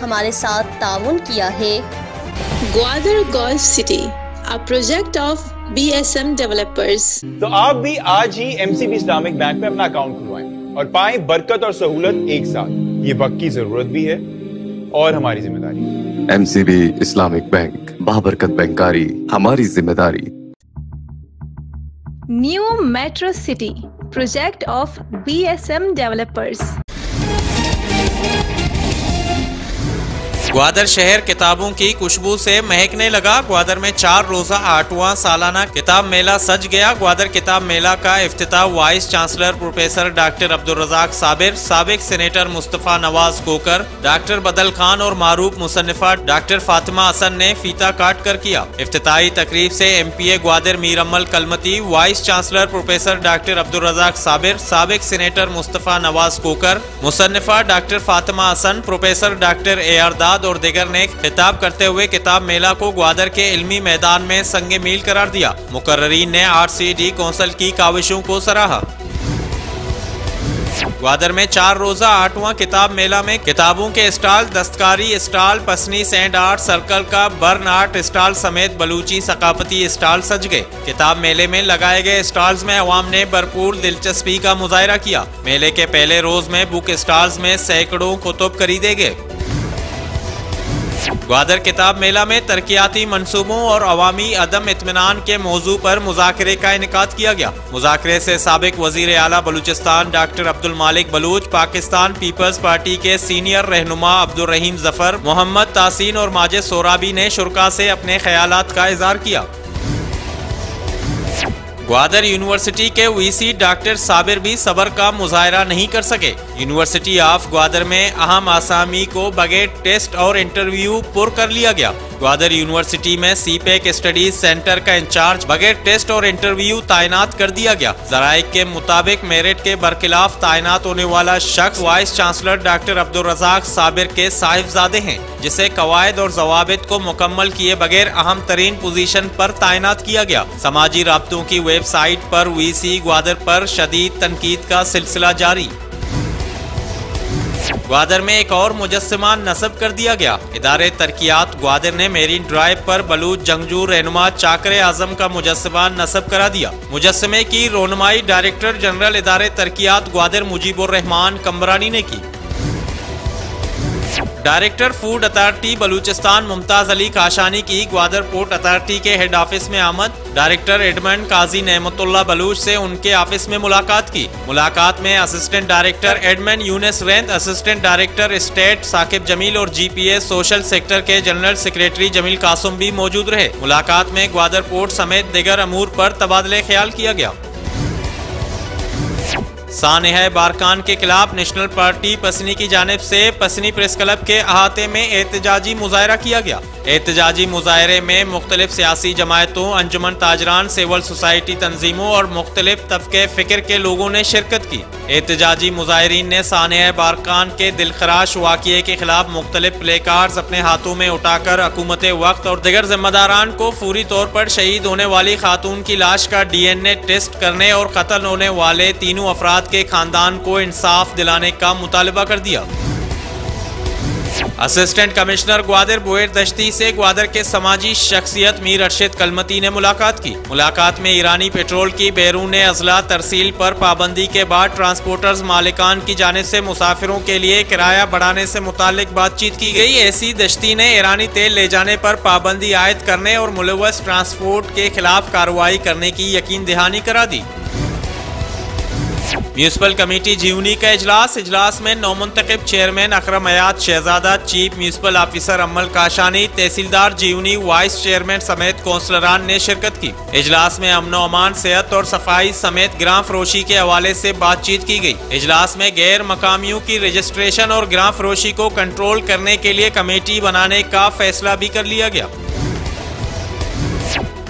हमारे साथ ताउन किया है। Gwadar golf city a project of BSM developers तो आप भी आज ही एमसीबी इस्लामिक बैंक में अपना अकाउंट खुलवाएँ और पाएँ बरकत और सहूलत एक साथ। ये वक्त की ज़रूरत भी है और हमारी ज़िम्मेदारी एमसीबी इस्लामिक बैंक बाबरकत बैंकारी हमारी ज़िम्मेदारी। New metro city project of BSM developers Gwadar शहर किताबों की खुशबू से महकने लगा। ग्वादर में चार रोजा आठवां सालाना किताब मेला सज गया। ग्वादर किताब मेला का अफ्ताह vice chancellor professor doctor Abdul Razzaq Sabir, सबक सेनेटर मुस्तफ़ा नवाज़ कोकर, डॉक्टर बदल खान और मारूफ मुसनफा डॉक्टर फातिमा हसन ने फीता काट कर किया। अफ्ताही तकरीब से M P A Gwadar Mir Amal Kalmati vice chancellor professor doctor Abdul Razzaq Sabir, सबक senator Mustafa Nawaz Kokar मुसनफा doctor Fatima Hasan, professor doctor A R Dad और दिगर ने खिताब करते हुए किताब मेला को ग्वादर के इल्मी मैदान में संग मील करार दिया। मुकर्रीन ने आर सी डी कौंसल की काविशों को सराहा। ग्वादर में चार रोजा आठवां किताब मेला में किताबों के स्टॉल, दस्तकारी स्टॉल, पसनी सेंट आर्ट, सर्कल का बर्न आर्ट स्टॉल समेत बलूची सकाफती स्टॉल सज गए। किताब मेले में लगाए गए स्टॉल्स में अवाम ने भरपूर दिलचस्पी का मुजाहरा किया। मेले के पहले रोज में बुक स्टॉल्स में सैकड़ों कुतुब खरीदे गए। ग्वादर किताब मेला में तरक्याती मनसूबों और अवामी अदम इतमान के मौजू पर मुजाकरे का इनका किया गया। मुजाकरे से सबक वज़ीर अला Balochistan doctor Abdul Malik Baloch, Pakistan Peoples Party के सीनियर रहनुमा अब्दुल रहीम ज़फ़र, मोहम्मद तासीन और माजिद सोराबी ने शुरा से अपने ख्याल का इजहार किया। ग्वादर यूनिवर्सिटी के वीसी डॉक्टर साबिर भी सबर का मुजाहरा नहीं कर सके। यूनिवर्सिटी ऑफ़ ग्वादर में अहम आसामी को बगैर टेस्ट और इंटरव्यू पुर कर लिया गया। ग्वादर यूनिवर्सिटी में सी पैक स्टडीज़ सेंटर का इंचार्ज बगैर टेस्ट और इंटरव्यू तैनात कर दिया गया। जराये के मुताबिक मेरिट के बरखिलाफ तैनात होने वाला शख्स vice chancellor doctor Abdul Razzaq Sabir के साहिबजादे हैं, जिसे कवायद और जवाबित को मुकम्मल किए बगैर अहम तरीन पोजीशन पर तैनात किया गया। समाजी रबतों की वेबसाइट पर वी सी ग्वादर पर शदीद तनकीद का सिलसिला जारी। ग्वादर में एक और मुजस्मा नस्ब कर दिया गया। इदारे तरक्यात ग्वादर ने मेरीन ड्राइव पर बलूच जंगजू रहनुमा चाकर आज़म का मुजस्मा नस्ब करा दिया। मुजस्मे की रोनमाई डायरेक्टर जनरल इदारे तरक्यात ग्वादर मुजीबुर रहमान कमरानी ने की। Director, food authority, Balochistan, Mumtaz Ali Kashani की ग्वादर पोर्ट अथॉरिटी के हेड ऑफ़िस में आमद। डायरेक्टर एडमंड काजी नहमतुल्ला बलूच से उनके ऑफ़िस में मुलाकात की। मुलाकात में assistant director admin Younus रेंत, assistant director state Saqib Jameel और जीपीए सोशल सेक्टर के जनरल सेक्रेटरी जमील कासुम भी मौजूद रहे। मुलाकात में ग्वादर पोर्ट समेत दिगर अमूर पर तबादले ख्याल किया गया। सानह बारकान के खिलाफ नेशनल पार्टी पसनी की जानब से पसनी प्रेस क्लब के अहाते में एहतजाजी मुजाहरा किया गया। एहतजाजी मुजाहरे में मुख्तलिफ़ सियासी जमातों अंजुमन ताजरान, सिविल सोसाइटी तंजीमों और मुख्तलिफ़ तबके फ़िक्र के लोगों ने शिरकत की। एहतजाजी मुजाहरीन ने सानह बारकान के दिलखराश वाक़े के खिलाफ मुख्तलिफ़ प्ले कार्ड अपने हाथों में उठाकर हकूमत वक्त और दिगर जिम्मेदारान को फौरी तौर पर शहीद होने वाली खातून की लाश का डी एन ए टेस्ट करने और कत्ल होने वाले तीनों अफराद के खानदान को इंसाफ दिलाने का मुतालबा कर दिया। असिस्टेंट कमिश्नर ग्वादर बोएर दश्ती से ग्वादर के समाजी शख्सियत मीर अरशद कलमती ने मुलाकात की। मुलाकात में ईरानी पेट्रोल की बैरून अजला तरसील पर पाबंदी के बाद ट्रांसपोर्टर्स मालिकान की जानब से मुसाफिरों के लिए किराया बढ़ाने से मुतालिक बातचीत की गई। ऐसी दश्ती ने ईरानी तेल ले जाने पर पाबंदी आयद करने और मुलवस ट्रांसपोर्ट के खिलाफ कार्रवाई करने की यकीन दहानी करा दी। म्यूनसिपल कमेटी जीवनी का इजलास इजलास में नौमंतखब चेयरमैन अक्रम अयात शहजादा chief municipal officer Amal Kashani तहसीलदार जीवनी वाइस चेयरमैन समेत कौंसलरान ने शिरकत की। इजलास में अमन अमान, सेहत और सफ़ाई समेत ग्राम फरोशी के हवाले से बातचीत की गई। इजलास में गैर मकामियों की रजिस्ट्रेशन और ग्राम फरोशी को कंट्रोल करने के लिए कमेटी बनाने का फैसला भी कर लिया गया।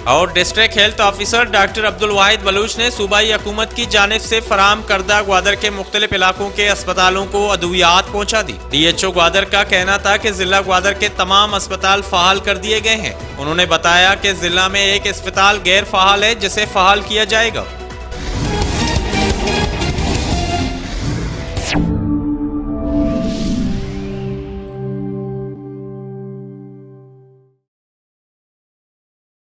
और district health officer doctor Abdul Wahid Baloch ने सूबाई हुकूमत की जानब ऐसी फराम करदा ग्वादर के मुख्तलिफ़ इलाकों के अस्पतालों को अदवियात पहुँचा दी। डी एच ओ ग्वादर का कहना था की जिला ग्वादर के तमाम अस्पताल फहाल कर दिए गए हैं। उन्होंने बताया की जिला में एक अस्पताल गैर फहाल है, जिसे फहाल किया जाएगा।